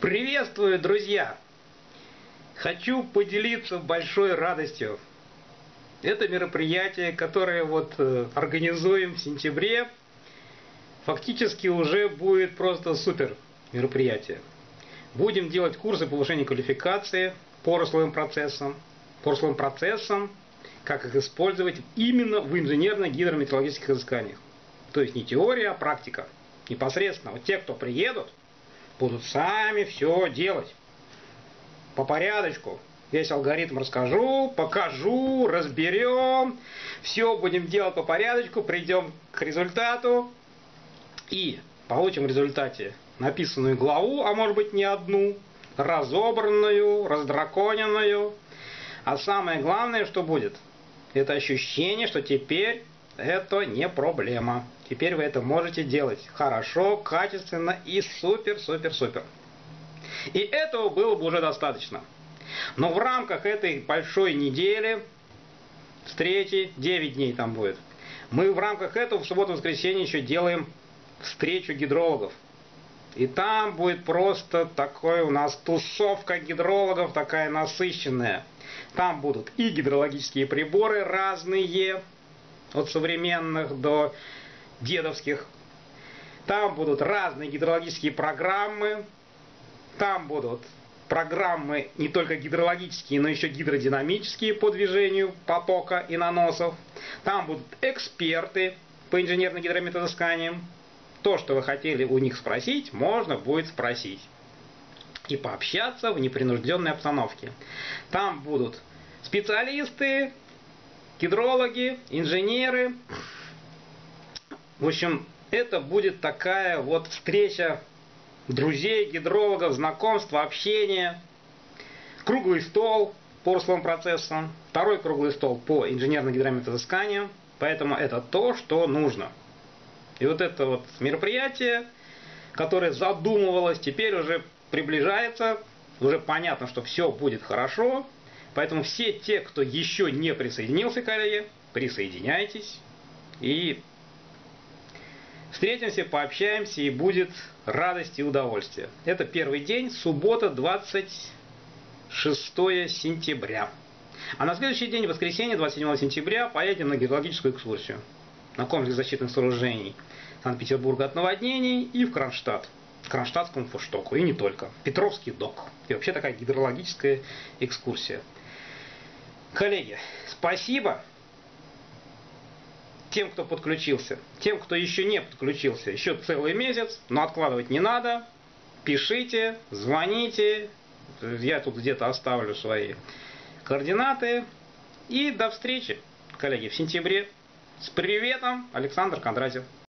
Приветствую, друзья! Хочу поделиться большой радостью. Это мероприятие, которое вот э, организуем в сентябре, фактически уже будет просто супер мероприятие. Будем делать курсы повышения квалификации по рословым процессам, по рословым процессам, как их использовать именно в инженерно-гидрометеорологических изысканиях. То есть не теория, а практика. Непосредственно вот те, кто приедут, будут сами все делать. По порядочку. Весь алгоритм расскажу, покажу, разберем. Все будем делать по порядочку, придем к результату и получим в результате написанную главу, а может быть не одну, разобранную, раздраконенную. А самое главное, что будет, это ощущение, что теперь это не проблема. Теперь вы это можете делать хорошо, качественно и супер-супер-супер. И этого было бы уже достаточно. Но в рамках этой большой недели, встречи, 9 дней там будет, мы в рамках этого в субботу-воскресенье еще делаем встречу гидрологов. И там будет просто такой у нас тусовка гидрологов, такая насыщенная. Там будут и гидрологические приборы разные, от современных до дедовских. Там будут разные гидрологические программы, там будут программы не только гидрологические, но еще гидродинамические по движению потока и наносов. Там будут эксперты по инженерно-гидрометодосканиям. То, что вы хотели у них спросить, можно будет спросить. И пообщаться в непринужденной обстановке. Там будут специалисты, гидрологи, инженеры, в общем, это будет такая вот встреча друзей, гидрологов, знакомства, общения. Круглый стол по рослым процессам, второй круглый стол по инженерно-гидрометодосканию. Поэтому это то, что нужно. И вот это вот мероприятие, которое задумывалось, теперь уже приближается, уже понятно, что все будет хорошо. Поэтому все те, кто еще не присоединился к Алие, присоединяйтесь. И Встретимся, пообщаемся и будет радость и удовольствие. Это первый день, суббота, 26 сентября. А на следующий день, воскресенье, 27 сентября, поедем на геологическую экскурсию на комплекс защитных сооружений Санкт-Петербурга от наводнений и в Кронштадт. Кронштадтскому фурштоку, и не только. Петровский док. И вообще такая гидрологическая экскурсия. Коллеги, спасибо тем, кто подключился. Тем, кто еще не подключился, еще целый месяц, но откладывать не надо. Пишите, звоните. Я тут где-то оставлю свои координаты. И до встречи, коллеги, в сентябре. С приветом, Александр Кондратьев.